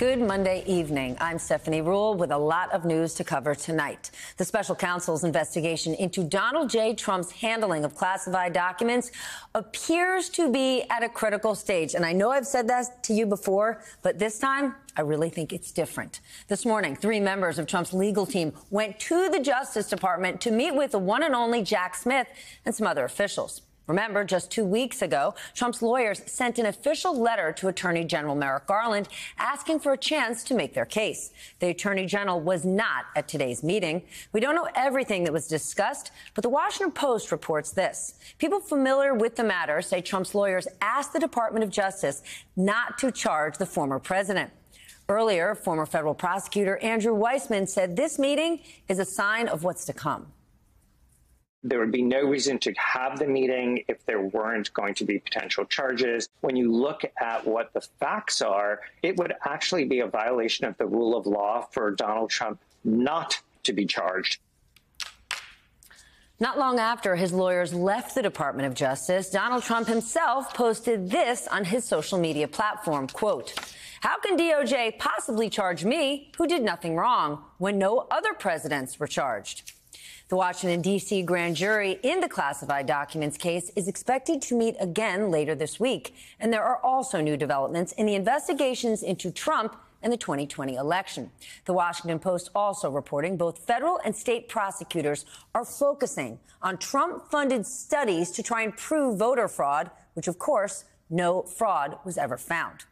Good Monday evening. I'm Stephanie Ruhle with a lot of news to cover tonight. The special counsel's investigation into Donald J. Trump's handling of classified documents appears to be at a critical stage. And I know I've said that to you before, but this time I really think it's different. This morning, three members of Trump's legal team went to the Justice Department to meet with the one and only Jack Smith and some other officials. Remember, just two weeks ago, Trump's lawyers sent an official letter to Attorney General Merrick Garland asking for a chance to make their case. The Attorney General was not at today's meeting. We don't know everything that was discussed, but the Washington Post reports this. People familiar with the matter say Trump's lawyers asked the Department of Justice not to charge the former president. Earlier, former federal prosecutor Andrew Weissmann said this meeting is a sign of what's to come. There would be no reason to have the meeting if there weren't going to be potential charges. When you look at what the facts are, it would actually be a violation of the rule of law for Donald Trump not to be charged. Not long after his lawyers left the Department of Justice, Donald Trump himself posted this on his social media platform, quote, how can DOJ possibly charge me, who did nothing wrong, when no other presidents were charged? The Washington, D.C. grand jury in the classified documents case is expected to meet again later this week. And there are also new developments in the investigations into Trump and the 2020 election. The Washington Post also reporting both federal and state prosecutors are focusing on Trump funded studies to try and prove voter fraud, which of course, no fraud was ever found.